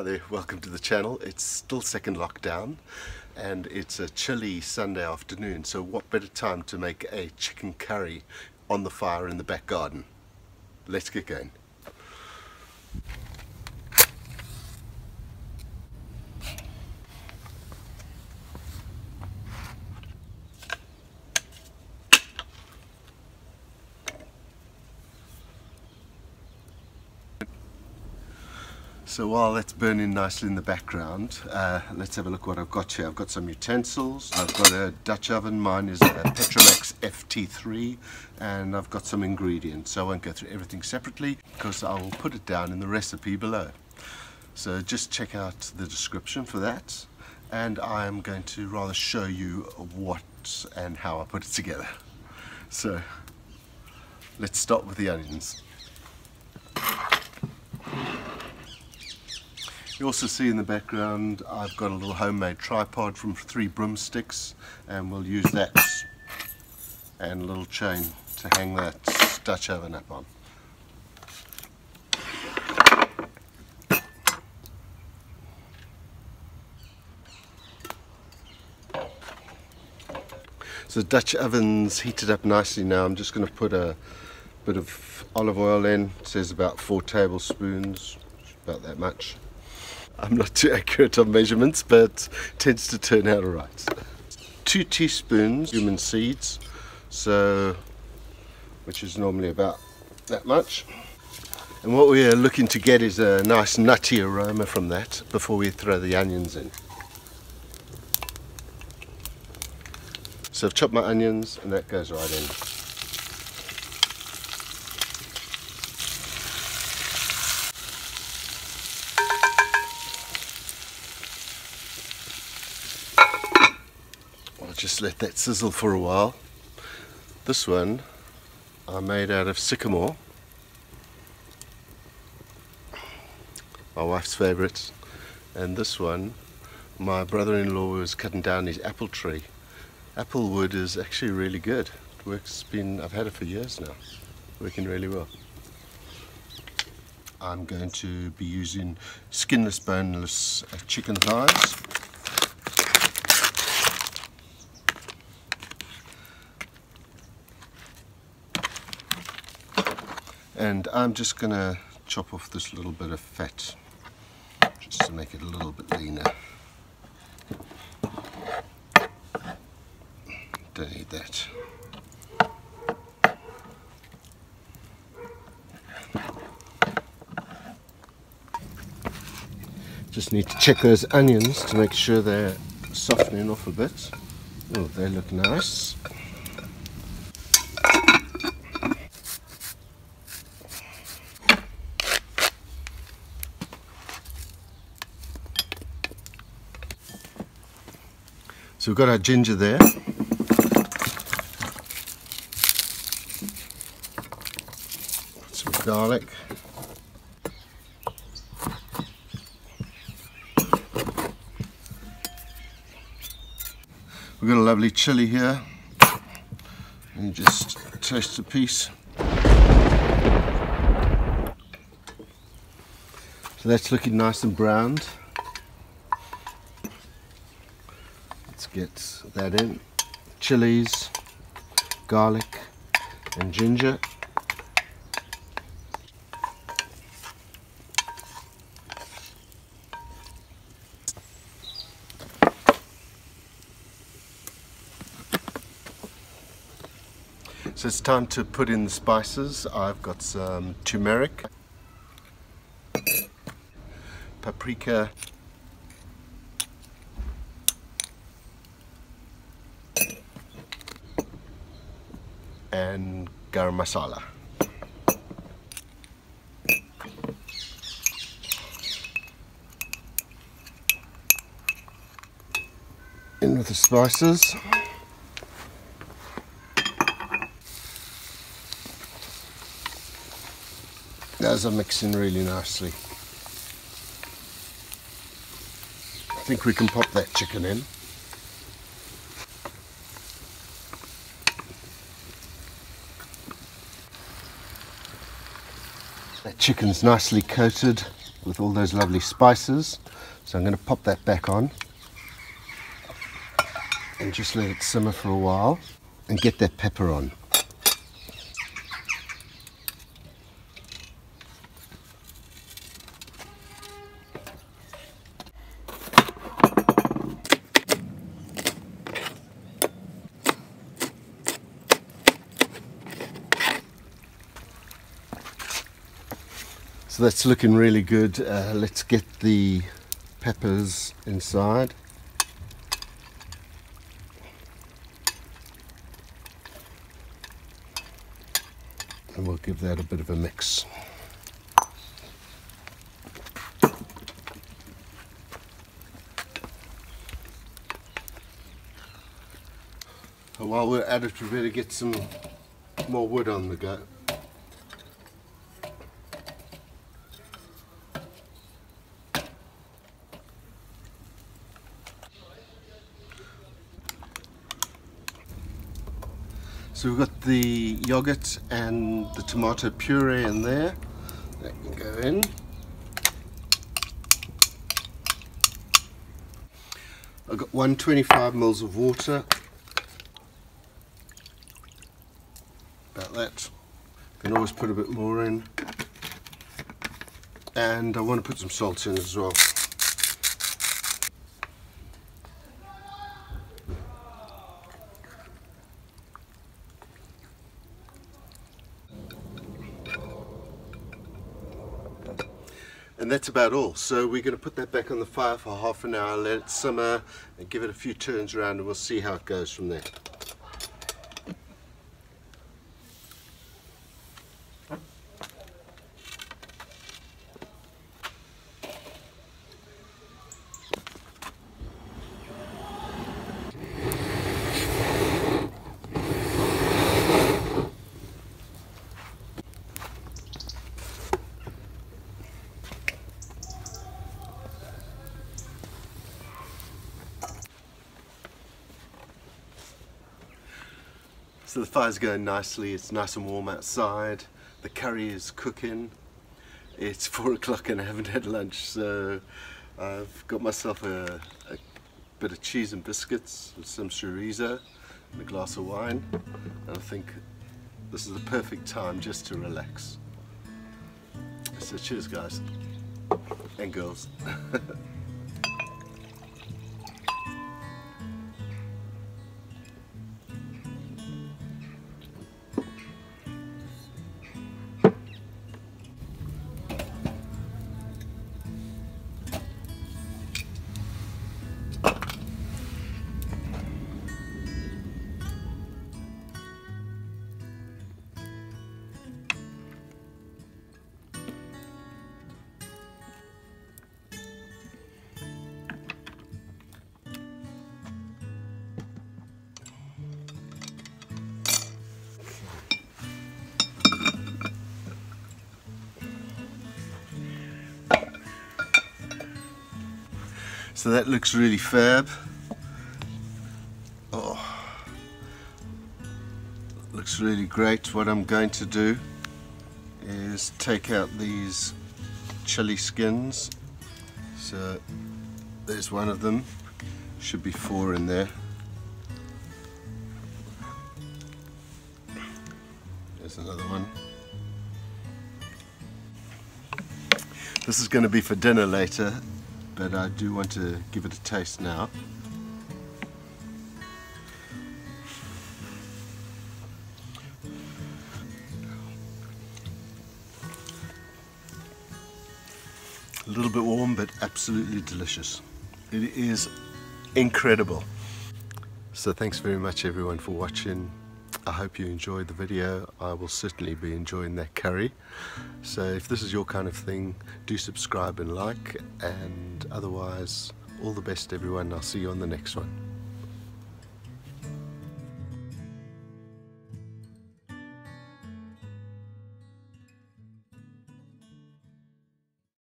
Hi there, welcome to the channel. It's still second lockdown and it's a chilly Sunday afternoon so what better time to make a chicken curry on the fire in the back garden. Let's get going. So while that's burning nicely in the background, uh, let's have a look what I've got here. I've got some utensils, I've got a Dutch oven, mine is a Petromax FT3, and I've got some ingredients. So I won't go through everything separately because I'll put it down in the recipe below. So just check out the description for that. And I'm going to rather show you what and how I put it together. So let's start with the onions. You also see in the background I've got a little homemade tripod from Three Broomsticks and we'll use that and a little chain to hang that Dutch oven up on. So the Dutch oven's heated up nicely now. I'm just going to put a bit of olive oil in. It says about four tablespoons, about that much. I'm not too accurate on measurements, but tends to turn out all right. Two teaspoons cumin seeds, so which is normally about that much. And what we're looking to get is a nice nutty aroma from that before we throw the onions in. So I've chopped my onions and that goes right in. Just let that sizzle for a while. This one I made out of sycamore. My wife's favourite. And this one, my brother-in-law was cutting down his apple tree. Apple wood is actually really good. It works, been, I've had it for years now. Working really well. I'm going to be using skinless, boneless uh, chicken thighs. And I'm just going to chop off this little bit of fat just to make it a little bit leaner. Don't need that. Just need to check those onions to make sure they're softening off a bit. Oh, they look nice. So we've got our ginger there. Some garlic. We've got a lovely chili here. And just taste a piece. So that's looking nice and browned. Get that in. Chilies, garlic and ginger. So it's time to put in the spices. I've got some turmeric, paprika, and garam masala. In with the spices. Those are mixing really nicely. I think we can pop that chicken in. Chicken's nicely coated with all those lovely spices. So I'm going to pop that back on and just let it simmer for a while and get that pepper on. So that's looking really good. Uh, let's get the peppers inside. And we'll give that a bit of a mix. while we're at it, we better get some more wood on the go. So we've got the yogurt and the tomato puree in there. That can go in. I've got 125 mils of water. About that. Can always put a bit more in. And I want to put some salt in as well. And that's about all. So we're going to put that back on the fire for half an hour let it simmer and give it a few turns around and we'll see how it goes from there So the fire's going nicely, it's nice and warm outside, the curry is cooking, it's four o'clock and I haven't had lunch so I've got myself a, a, bit of cheese and biscuits with some chorizo and a glass of wine and I think this is the perfect time just to relax. So cheers guys and girls. So that looks really fab. Oh, looks really great. What I'm going to do is take out these chili skins. So there's one of them. Should be four in there. There's another one. This is going to be for dinner later but I do want to give it a taste now. A little bit warm but absolutely delicious. It is incredible. So thanks very much everyone for watching. I hope you enjoyed the video. I will certainly be enjoying that curry. So if this is your kind of thing, do subscribe and like. And otherwise, all the best everyone. I'll see you on the next one.